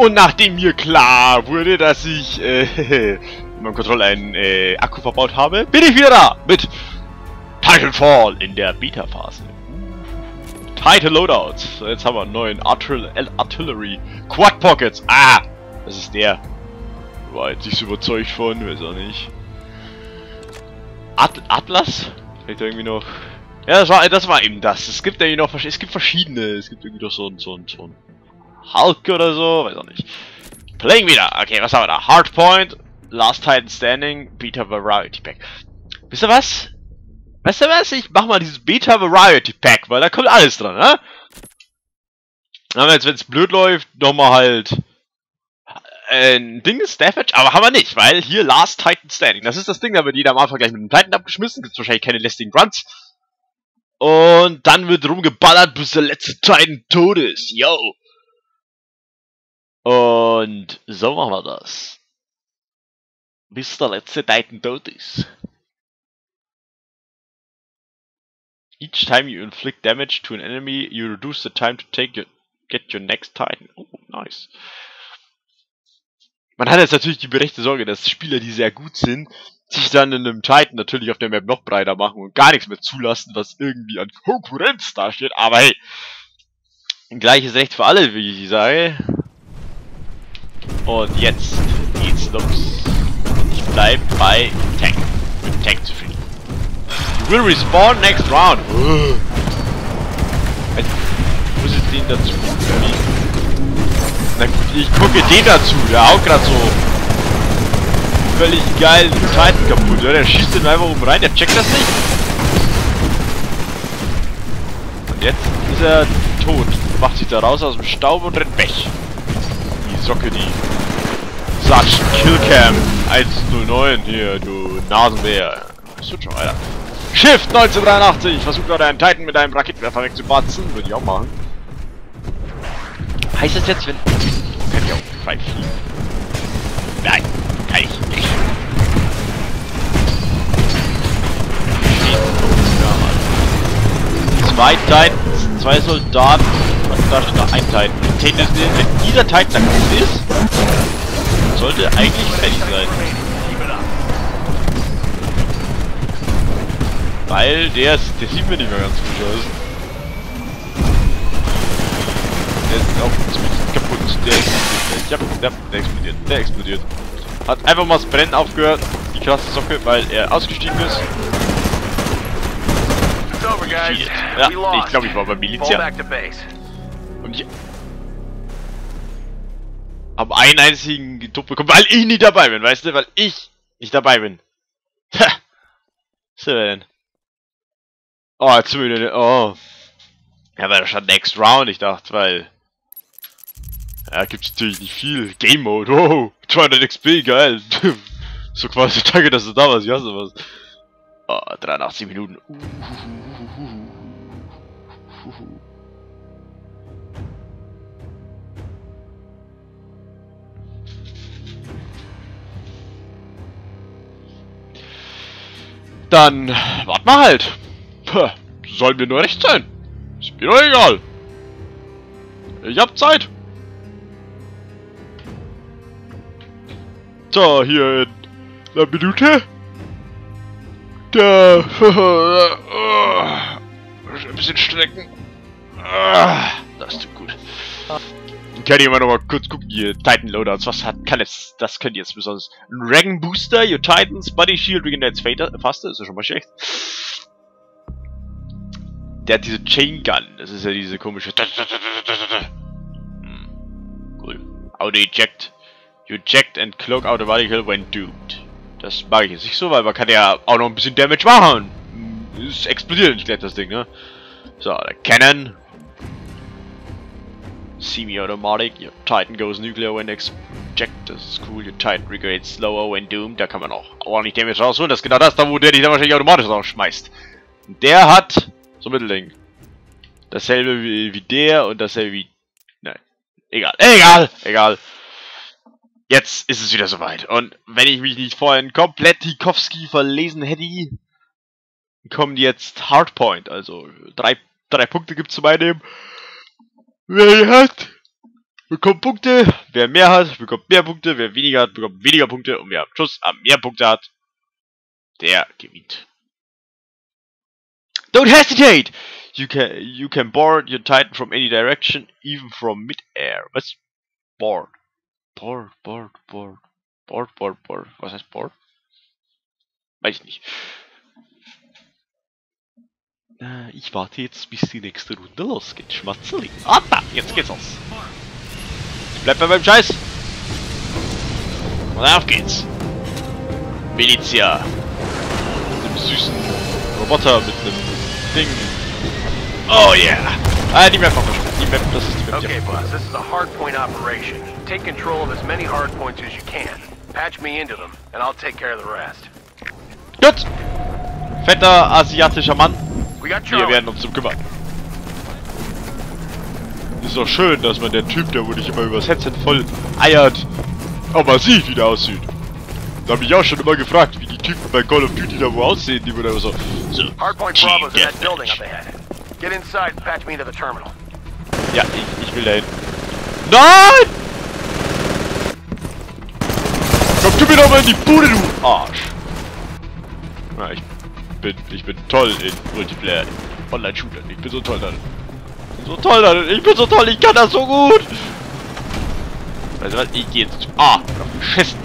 Und nachdem mir klar wurde, dass ich äh, in meinem Control einen äh, Akku verbaut habe, bin ich wieder da mit Titanfall in der Beta-Phase. Titan Loadouts. Jetzt haben wir einen neuen Artil Artillery Quad Pockets. Ah, das ist der. War jetzt nicht so überzeugt von, weiß auch nicht. At Atlas? Vielleicht irgendwie noch. Ja, das war, das war eben das. Es gibt irgendwie noch, es gibt verschiedene. Es gibt irgendwie noch so ein, so ein, so ein Hulk oder so, weiß auch nicht. Playing wieder. Okay, was haben wir da? Hardpoint, Last Titan Standing, Beta Variety Pack. Wisst ihr was? Weißt du was? Ich mach mal dieses Beta Variety Pack, weil da kommt alles dran, ne? Dann haben wir jetzt, wenn es blöd läuft, nochmal halt äh, ein Ding ist Staffage, aber haben wir nicht, weil hier Last Titan Standing. Das ist das Ding, da wird jeder am Anfang gleich mit dem Titan abgeschmissen, gibt's wahrscheinlich keine lästigen Runs. Und dann wird rumgeballert, bis der letzte Titan tot ist. Yo! Und so machen wir das. Bis der letzte Titan tot ist. Each time you inflict damage to an enemy, you reduce the time to take your, get your next Titan. Oh, nice. Man hat jetzt natürlich die berechtigte Sorge, dass Spieler, die sehr gut sind, sich dann in einem Titan natürlich auf der Map noch breiter machen und gar nichts mehr zulassen, was irgendwie an Konkurrenz dasteht. Aber hey, gleiches Recht für alle, wie ich sage. Und jetzt geht's los. Ich bleib bei Tank. Mit Tank zufrieden. You will respawn next round. Ich muss ich den dazu? Na gut, ich gucke den dazu. Der haut grad so völlig geil den Titan kaputt. Der schießt den einfach oben rein. Der checkt das nicht. Und jetzt ist er tot. Macht sich da raus aus dem Staub und rennt weg. Die Socke, die Sergeant Killcam 109 hier, du Nasenbär. Das wird schon weiter. Schiff 1983, versucht gerade einen Titan mit einem Raketenwerfer wegzubatzen. Würde ich auch machen. Heißt das jetzt, wenn... Kann ich auch frei fliegen? Nein, kann ich nicht. Zwei Titans, zwei Soldaten da steht noch ein Titan. Wenn dieser Titan da gut ist, sollte eigentlich fertig sein. Weil der, der sieht mir nicht mehr ganz gut aus. Der ist auch ziemlich kaputt. Der explodiert. Ja, der, der explodiert. Der explodiert. Hat einfach mal das Brennen aufgehört. Die krasse Socke, weil er ausgestiegen ist. Ja, ich glaube, ich war bei Milizia. Und ich habe einen einzigen Top bekommen, weil ich nicht dabei bin, weißt du? Weil ich nicht dabei bin. Ha! Was ist denn? Oh, jetzt sind wir. Oh. Ja, weil da stand Next Round, ich dachte, weil... Ja, gibt's natürlich nicht viel. Game Mode, wow, 200 XP, geil. so quasi, danke, dass du da warst, ich hasse was. Oh, 83 Minuten. Dann wart mal halt. Puh, soll mir nur recht sein. Ist mir doch egal. Ich hab Zeit. So, hier in einer Minute. Da. ein bisschen strecken. Das tut gut. Kann ich mal noch mal kurz gucken hier. Titan Loadouts, was hat, kann jetzt, das könnt ihr jetzt besonders. Ein Dragon Booster, your Titans, Body Shield, regenerates faster, ist ja schon mal schlecht. Der hat diese Chain Gun, das ist ja diese komische. Hm. Cool. Auto eject. You eject and cloak out a vehicle when doomed. Das mag ich jetzt nicht so, weil man kann ja auch noch ein bisschen Damage machen. Es explodiert nicht gleich das Ding, ne? So, der Cannon. Semi-automatic. Your Titan goes nuclear when eject. Das ist cool. Your Titan regenerates slower when doomed. Da kann man auch ordentlich Damage rausholen. Das ist genau das, da wo der dich dann wahrscheinlich automatisch rausschmeißt. Der hat so Mittelding. Dasselbe wie, wie der und dasselbe wie... Nein. Egal. Egal! Egal. Jetzt ist es wieder soweit. Und wenn ich mich nicht vorhin komplett Tikowski verlesen hätte, kommen jetzt Hardpoint. Also drei, drei Punkte gibt's zu meinem. Wer hat? bekommt Punkte. Wer mehr hat, bekommt mehr Punkte. Wer weniger hat, bekommt weniger Punkte. Und wer am Schluss am mehr Punkte hat, der gewinnt. Don't hesitate! You can you can board your Titan from any direction, even from mid-air. Was? Board. Board, board, board. Board, board, board. Was heißt board? Weiß ich nicht. Äh, ich warte jetzt, bis die nächste Runde losgeht. Schmatzeli. Ah, da, jetzt geht's los. Ich bleib bei meinem Scheiß. Und auf geht's. Militia. Mit einem süßen Roboter, mit einem Ding. Oh yeah. Ah, die Map haben wir schon. Die Map, das ist die Map. Okay, boss, this is a hardpoint operation. Take control of as many hardpoints as you can. Patch me into them, and I'll take care of the rest. Gut. Fetter asiatischer Mann. Wir werden uns drum kümmern. Ist doch schön, dass man der Typ, der wo dich immer übers Headset voll eiert, auch mal sieht, wie der aussieht. Da habe ich auch schon immer gefragt, wie die Typen bei Call of Duty da wo aussehen, die wo da so... so Hardpoint Bravo's in that building up ahead. Get inside and patch me into the terminal. Ja, ich, ich will dahin. Nein! Komm du mir doch mal in die Bude, du Arsch! Na, ich bin, ich bin toll in Multiplayer, in Online-Shootern. Ich bin so toll darin. Ich bin so toll darin. Ich bin so toll, ich kann das so gut! Weißt du was, ich geh jetzt zu A. Auf Geschissen.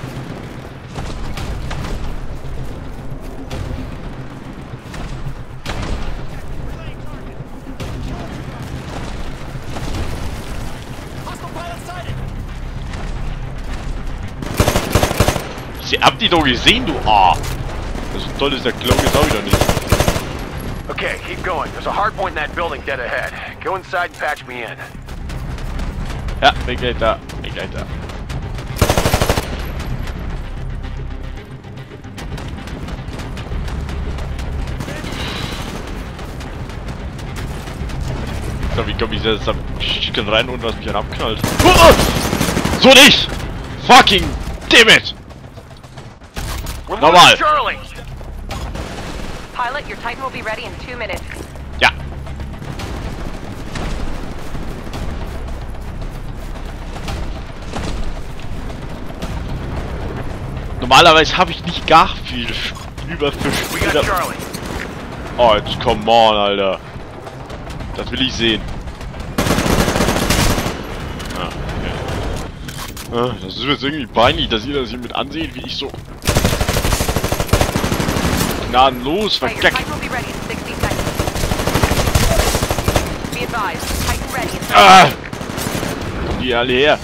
Sie habt die doch gesehen, du A. toll ist der jetzt auch wieder nicht. Okay, keep going. There's a hardpoint in that building dead ahead. Go inside and patch me in. Ja, bin gleich da. Bin gleich da. So, wie komme ich jetzt am Chicken rein, ohne dass mich einer abknallt? Oh, oh! So nicht! Fucking damn it! Normal. Charlie! Pilot, your Titan will be ready in two minutes. Ja. Normalerweise habe ich nicht gar viel Überfisch. We got Charlie. Oh, jetzt come on, Alter. Das will ich sehen. Ah, okay. Ah, Das ist jetzt irgendwie peinlich, dass ihr das hier mit ansehen, wie ich so gnadenlos Hey, your verkacke. Titan will be ready in 60 seconds. Be advised, Titan ready in Ah! Kommen die alle her?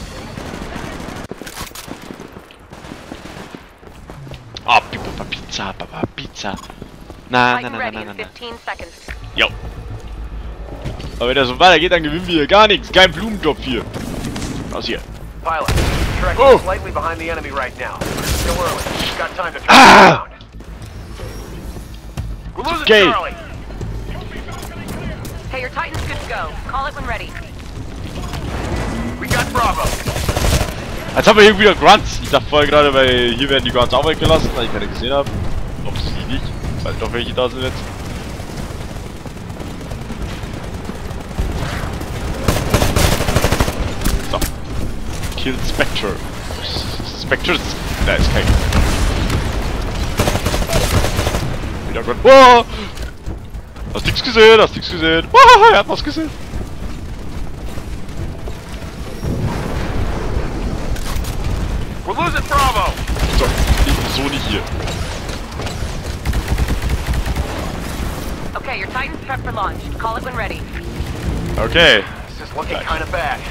Ah, Papa Pizza, Papa Pizza. Na, na, na, na, na, na, na. 15 seconds. Jo. Aber wenn das so weitergeht, dann gewinnen wir hier gar nichts. Kein Blumentopf hier. Aus hier. Pilot, tracking Oh. slightly behind the enemy right now. Still early. Got time to turn Ah. Around. We're losing okay. Charlie. Hey, your Titan's good to go. Call it when ready. We got Bravo. Jetzt haben wir hier wieder Grunts. Ich dachte vorher gerade, weil hier werden die Grunts auch weggelassen, weil ich keine gesehen habe. Ob sie nicht. Weil doch welche da sind jetzt. So. Kill Spectre. Spectres. Da ist kein. Wieder Grunt. Wow! Hast nix gesehen, hast nix gesehen. Wow, er hat was gesehen. We're losing Bravo. So, so nicht hier. Okay, your Titan's prepped for launch. Call it when ready. Okay. This is looking Nice. kind of bad.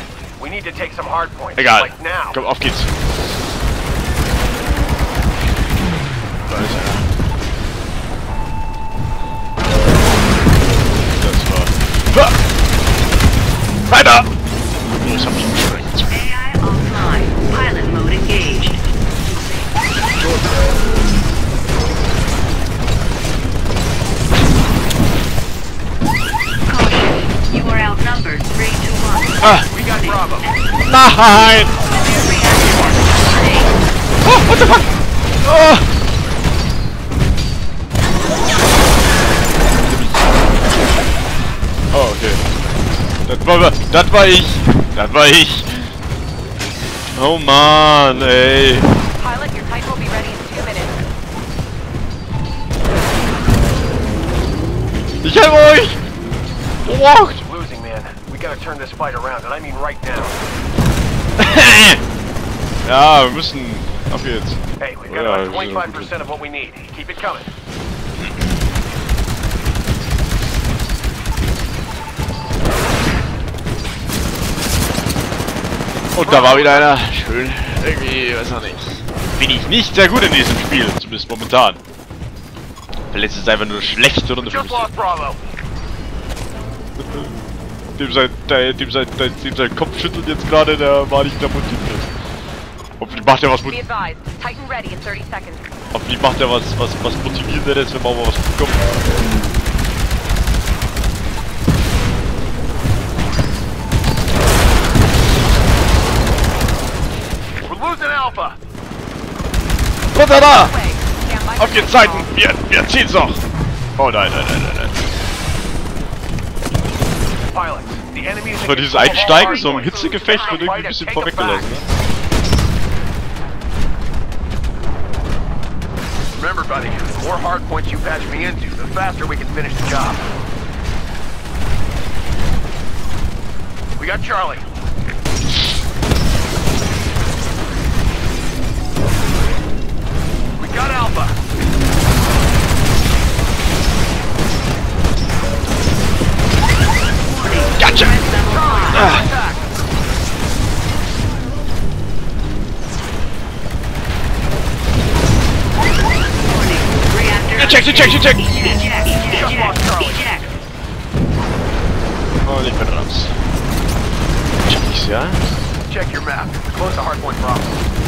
We need to take some hard points. Egal. Like now. Komm, auf geht's. Da ist er. Hab. AI offline. Pilot mode engaged. Caution. You are outnumbered three to one. Ah! We got Bravo. Nein! Oh, what the fuck? Oh! Oh, okay. Das war, das war ich. Das war ich. Oh man, ey. Pilot, your Titan will be ready in two minutes. Ich helfe euch! Walkt! Losing, man. We gotta turn this fight around, and I mean right now. ja, wir müssen... Auf geht's. Hey, we've got about das ist ja gut. 25% of what we need. Keep it coming. Und da war wieder einer. Schön. Irgendwie, weiß auch nicht. Bin ich nicht sehr gut in diesem Spiel, zumindest momentan. Vielleicht ist es einfach nur schlecht oder lost Bravo. Dem sein, der, dem sein, der, dem sein Kopf schüttelt jetzt gerade, der war nicht da motiviert. Hoffentlich macht er was, Be mot- advised, Titan ready in 30 seconds. hoffentlich macht er was, was, was motivierenderes, wenn man mal was bekommt. Runter da! Way. Stand by for Auf geht's takeoff. Seiten! Wir, wir ziehen's noch! Oh nein, nein, nein, nein, nein. Pilots, the enemy is in Aber dieses control of all Einsteigen, hard so ein. Hitzegefecht wird irgendwie ein bisschen vorweggelassen, ne? Remember, buddy, the more hard points you patch me into, the faster we can finish the job. We got Charlie. Got Alpha. Gotcha! Charlie, attack. Reactor. Eject, eject, eject! Eject. Eject. Eject. Oh, ich bin raus. Check ich's, ja? Check your map. Close to hardpoint Bravo. Bring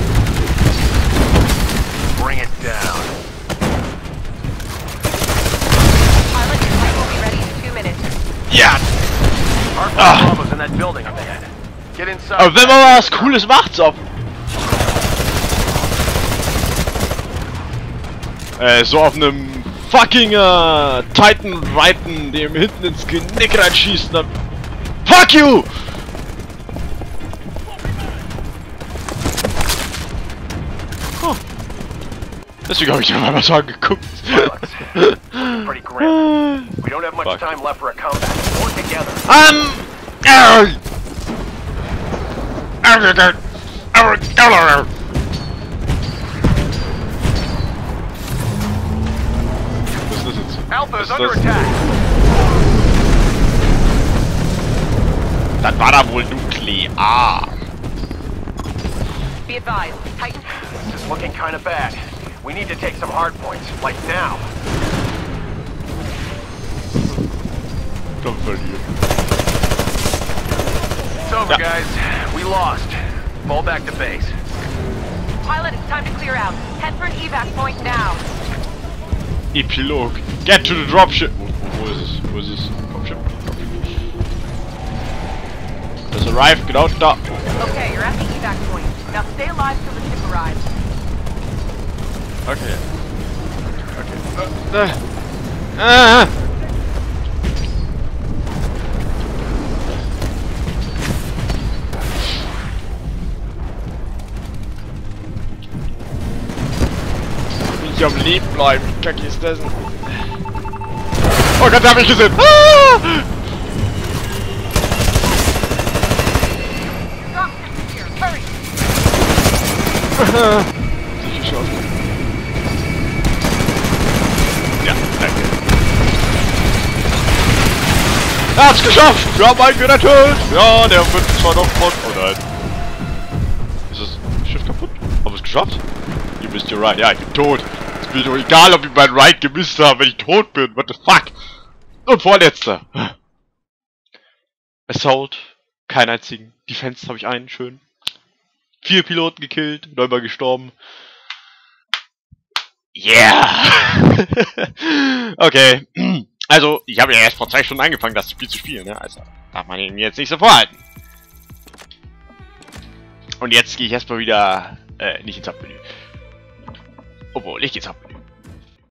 building up ahead. Get inside. Aber wenn man was Cooles macht, so... Äh, so auf einem fucking äh, Titan reiten, dem hinten ins Genick reinschießen, dann... Fuck you! Deswegen habe ich mir mal so angeguckt. Pretty grim. We don't have much time left for a comeback. Work together. Um. Alpha is under attack. Das war da wohl nuklear. Be advised, Titan. This is looking kind of bad. We need to take some hard points, like now. Komm, verlieren. It's over, Yeah. guys. We lost. Fall back to base. Pilot, it's time to clear out. Head for an evac point now. Epilog. Get to the dropship. Wo, wo, wo ist es? Wo ist es? Dropship. Das arrived genau da. Okay, you're at the evac point. Now stay alive till the ship arrives. Okay. Okay. Äh, äh. Ah. Nicht am Leben bleiben, wie kacke ist das denn? Oh Gott, der hab ich gesehen! Ah! Geschossen. Ja, danke. Er hat's geschafft! Wir haben einen gerettet! Ja, der wird zwar noch von... Oh nein. Ist das Schiff kaputt? Haben wir es geschafft? You missed your ride. Ja, ich bin tot. Doch egal, ob ich meinen Ride gemisst habe, wenn ich tot bin. What the fuck? Und vorletzter. Assault. Keinen einzigen. Defense habe ich einen. Schön. Vier Piloten gekillt. Neunmal gestorben. Yeah! okay. Also, ich habe ja erst vor zwei Stunden angefangen, das Spiel zu spielen, ne? Also, darf man ihn jetzt nicht so vorhalten. Und jetzt gehe ich erstmal wieder, äh, nicht ins Hauptmenü. 覚を力たっぷり。